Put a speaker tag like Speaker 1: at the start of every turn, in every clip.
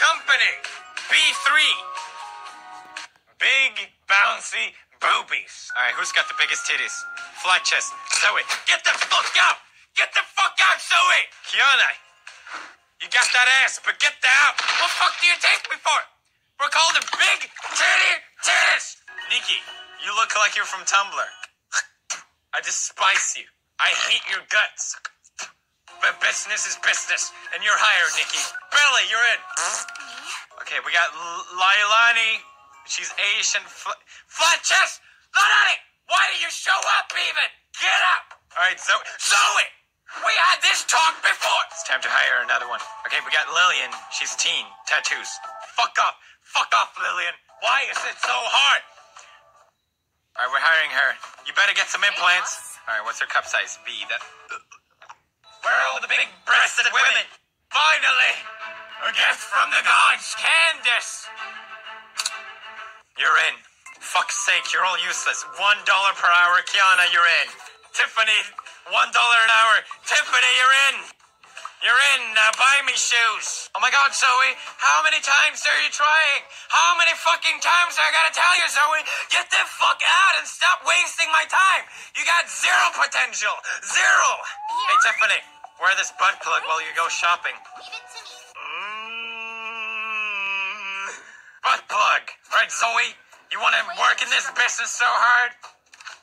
Speaker 1: company. B3. Big, bouncy boobies. All right, who's got the biggest titties? Flat chest. Zoe, get the fuck out! Get the fuck out, Zoe! Kiana, you got that ass, but get the out! What fuck do you take me for? We're called the Big Titty Titties! Nikki, you look like you're from Tumblr. I despise you. I hate your guts. But business is business, and you're hired, Nikki. Belly, you're in. Okay, we got Lailani. She's Asian. Fl- flat chest. Lailani, why did you show up even? Get up. All right, Zoe. Zoe, we had this talk before. It's time to hire another one. Okay, we got Lillian. She's teen. Tattoos. Fuck off. Fuck off, Lillian. Why is it so hard? All right, we're hiring her. You better get some implants. All right, what's her cup size? B. That. Where are all the big breasted women? Finally, gift from the gods, Candace. You're in. Fuck's sake, you're all useless. One dollar per hour, Kiana, you're in. Tiffany, one dollar an hour. Tiffany, you're in. You're in. Now buy me shoes. Oh my god, Zoe, how many times are you trying? How many fucking times do I gotta tell you, Zoe? Get the fuck out and stop wasting my time. You got zero potential. Zero. Hey, Tiffany, wear this butt plug while you go shopping.
Speaker 2: Give it to me.
Speaker 1: Mm, butt plug. Right, Zoe, you want to work in this business so hard?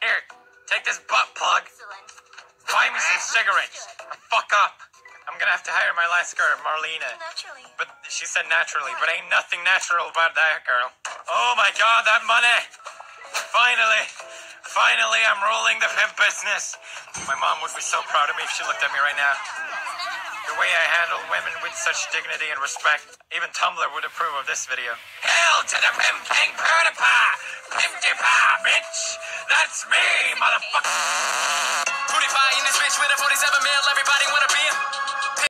Speaker 1: Here, take this butt plug. Buy me some cigarettes. Fuck up. I'm gonna have to hire my last girl, Marlena.
Speaker 2: Naturally.
Speaker 1: But she said naturally, but ain't nothing natural about that girl. Oh my god, that money! Finally, finally, I'm rolling the pimp business. My mom would be so proud of me if she looked at me right now. The way I handle women with such dignity and respect. Even Tumblr would approve of this video. Hell to the pimp king PewDiePie! PewDiePie, bitch! That's me, motherfucker!